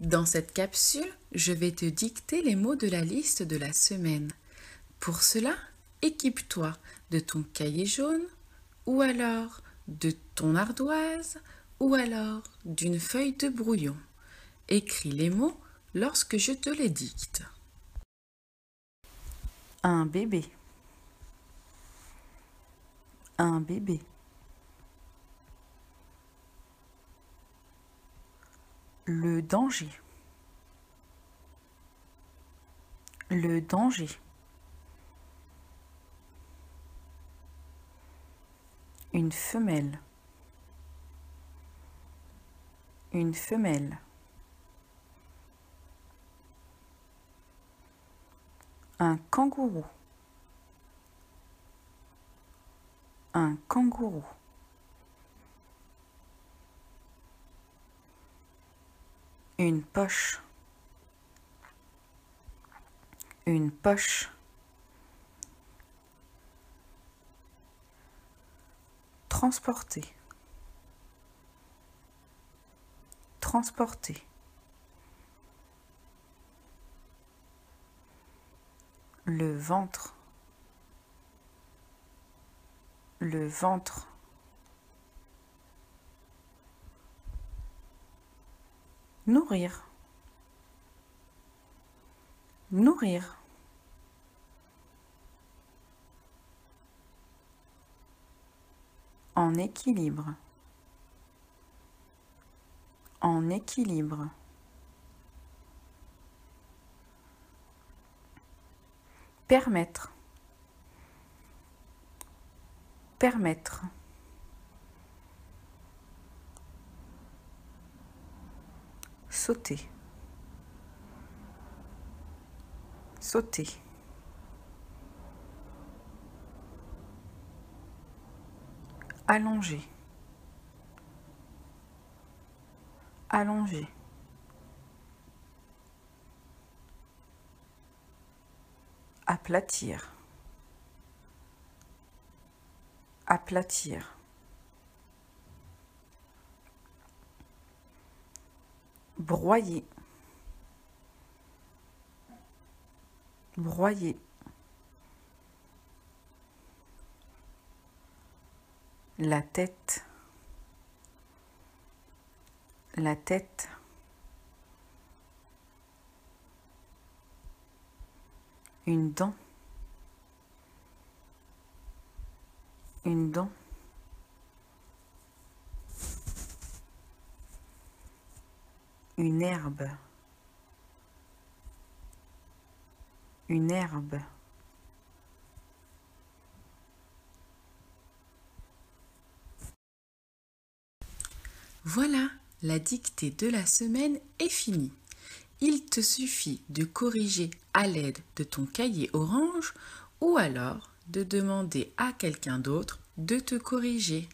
Dans cette capsule, je vais te dicter les mots de la liste de la semaine. Pour cela, équipe-toi de ton cahier jaune ou alors de ton ardoise ou alors d'une feuille de brouillon. Écris les mots lorsque je te les dicte. Un bébé. Un bébé. Le danger. Le danger. Une femelle. Une femelle. Un kangourou. Un kangourou. Une poche. Une poche. Transporter. Transporter. Le ventre. Le ventre. Nourrir. Nourrir. En équilibre. En équilibre. Permettre. Permettre. Sauter. Sauter. Allonger. Allonger. Aplatir. Aplatir. Broyer. Broyer. La tête. La tête. Une dent. Une dent. Une herbe. Une herbe. Voilà, la dictée de la semaine est finie. Il te suffit de corriger à l'aide de ton cahier orange ou alors de demander à quelqu'un d'autre de te corriger.